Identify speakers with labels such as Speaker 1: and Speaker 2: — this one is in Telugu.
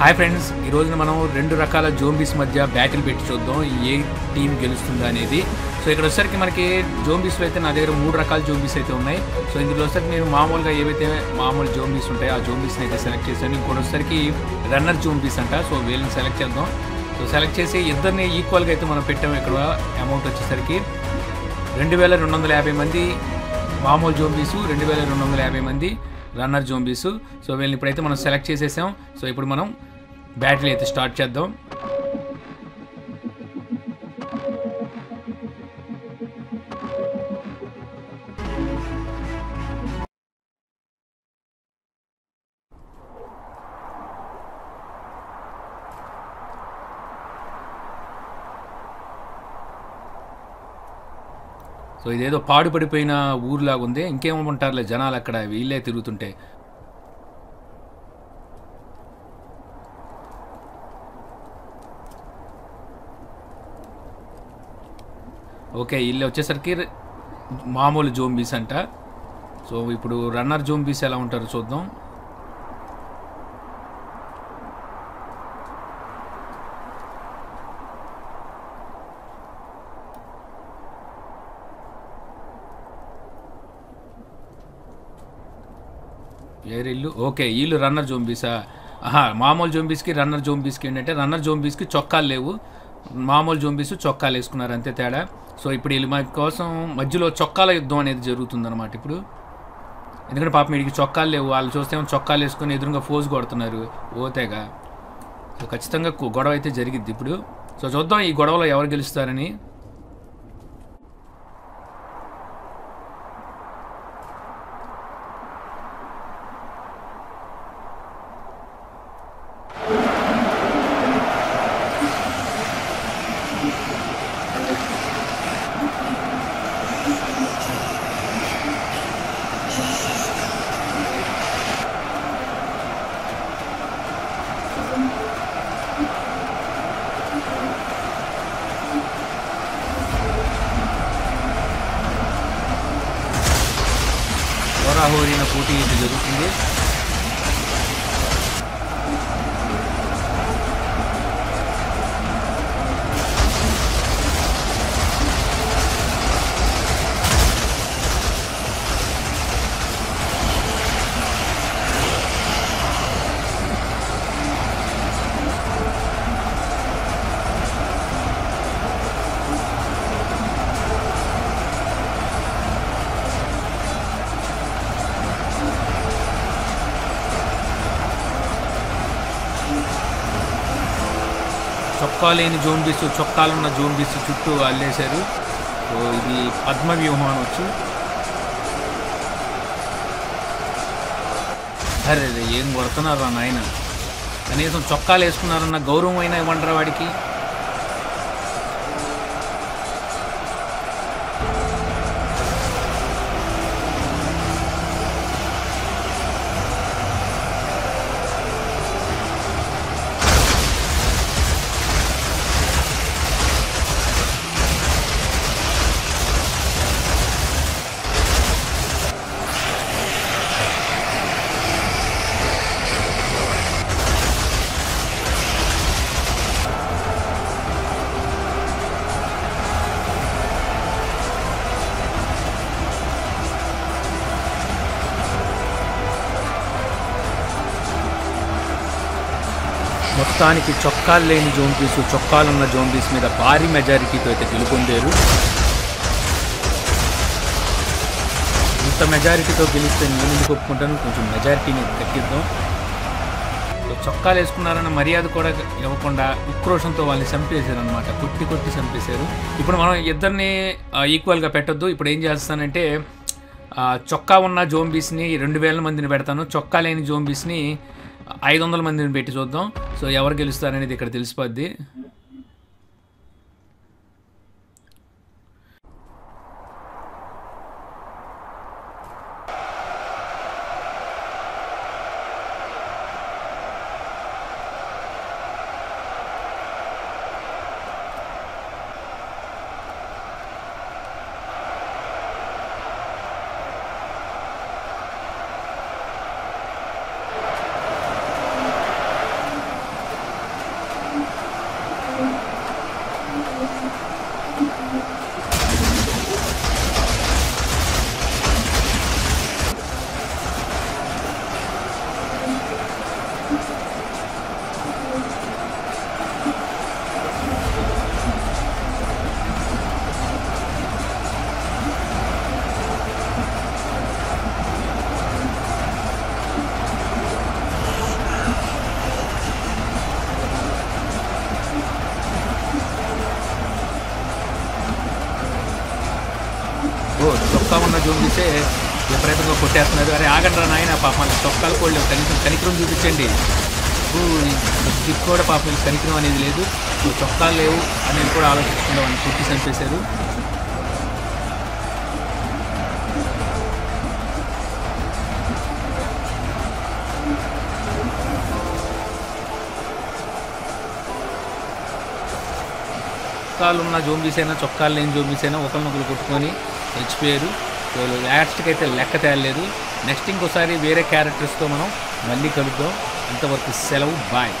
Speaker 1: హాయ్ ఫ్రెండ్స్ ఈ రోజున మనం రెండు రకాల జోంబీస్ మధ్య బ్యాటిల్ పెట్టి చూద్దాం ఏ టీం గెలుస్తుందా అనేది. సో ఇక్కడ వచ్చేసరికి మనకి జోంబీస్లో అయితే నా దగ్గర మూడు రకాల జోంబీస్ అయితే ఉన్నాయి. సో ఇందులో వచ్చేసరికి నేను మామూలుగా ఏవైతే మామూలు జోంబీస్ ఉంటాయో ఆ జోంబీస్ని అయితే సెలెక్ట్ చేశాను. ఇంకోటి వచ్చేసరికి రన్నర్ జోంబీస్ అంట. సో వీళ్ళని సెలెక్ట్ చేద్దాం. సో సెలెక్ట్ చేసి ఇద్దరిని ఈక్వల్గా అయితే మనం పెట్టాము ఇక్కడ అమౌంట్ వచ్చేసరికి. రెండు వేల రెండు వందల యాభై మంది మామూలు జోంబీసు రెండు వేల రెండు వందల యాభై మంది రన్నర్ జోంబీసు. సో వీళ్ళని ఇప్పుడైతే మనం సెలెక్ట్ చేసేసాం. సో ఇప్పుడు మనం బ్యాటిల్ అయితే స్టార్ట్ చేద్దాం. సో ఇదేదో పాడుపడిపోయిన ఊర్లాగా ఉంది ఇంకేమంటారులే జనాలు అక్కడ వీళ్ళే తిరుగుతుంటే. ఓకే వీళ్ళు వచ్చేసరికి మామూలు జోంబీస్ అంట. సో ఇప్పుడు రన్నర్ జోంబీస్ ఎలా ఉంటారో చూద్దాం. ఏరిల్లు ఓకే వీళ్ళు రన్నర్ జోంబీసా ఆహా మామూలు జోంబీస్కి రన్నర్ జోంబీస్కి ఏంటంటే రన్నర్ జోంబీస్కి చొక్కాలు లేవు. మామూలు జోంబీస్ చొక్కాలు వేసుకున్నారు అంతే తేడా. సో ఇప్పుడు వీళ్ళు మా కోసం మధ్యలో చొక్కాల యుద్ధం అనేది జరుగుతుందన్నమాట ఇప్పుడు. ఎందుకంటే పాపం వీడికి చొక్కాలు లేవు. వాళ్ళు చూస్తే ఏమో చొక్కాలు వేసుకొని ఎదురుగా ఫోజ్ కొడుతున్నారు. ఓతేగా సో ఖచ్చితంగా గొడవ అయితే జరిగిద్ది ఇప్పుడు. సో చూద్దాం ఈ గొడవలో ఎవరు గెలుస్తారని. హోరాహోరీన పోటీ అయితే జరుగుతుంది. చొక్కా లేని జోంబీస్ చొక్కాలున్న జోంబీస్ చుట్టూ అల్లేశారు. సో ఇది పద్మ వ్యూహం అనవచ్చు అరే ఏం కొడుతున్నారు రా నాయన? కనీసం చొక్కాలు వేసుకున్నారన్న గౌరవం అయినా ఇవ్వండి వాడికి. మొత్తానికి చొక్కాలు లేని జోంబీస్ చొక్కాలున్న జోంబీస్ మీద భారీ మెజారిటీతో అయితే గెలుపొందారు. ఇంత మెజారిటీతో గెలిస్తే నేను ఎందుకు ఒప్పుకుంటాను? కొంచెం మెజారిటీని తగ్గిద్దాం చొక్కాలు వేసుకున్నారన్న మర్యాద కూడా ఇవ్వకుండా ఉక్రోషంతో వాళ్ళని చంపేశారు అనమాట కొట్టి కొట్టి చంపేశారు. ఇప్పుడు మనం ఇద్దరిని ఈక్వల్గా పెట్టొద్దు. ఇప్పుడు ఏం చేస్తానంటే చొక్కా ఉన్న జోంబీస్ని రెండు వేల మందిని పెడతాను. చొక్కా లేని జోంబీస్ని ఐదు వందల మందిని పెట్టి చూద్దాం. సో ఎవరు గెలుస్తారనేది ఇక్కడ తెలిసిపోద్ది. జోంబీసే విపరీతంగా కొట్టేస్తున్నారు. అరే ఆగండి రా నాయన పాప మన చొక్కాలు కూడా లేవు. కనీసం కనికరం చూపించండి. కూడా పాపం కనికరం అనేది లేదు. నువ్వు చొక్కాలు లేవు అనేది కూడా ఆలోచించకుండా వాళ్ళు కొట్టి చంపేశారు. చొక్కాలు ఉన్న జోంబీస్ అయినా చొక్కాలు లేని జోంబీస్ అయినా ఒకరినొకరు కొట్టుకొని చచ్చిపోయారు. సో లాస్ట్కి అయితే లెక్క తేలేదు నెక్స్ట్ ఇంకోసారి వేరే క్యారెక్టర్స్తో మనం మళ్ళీ కలుద్దాం. అంతవరకు సెలవు బాయ్.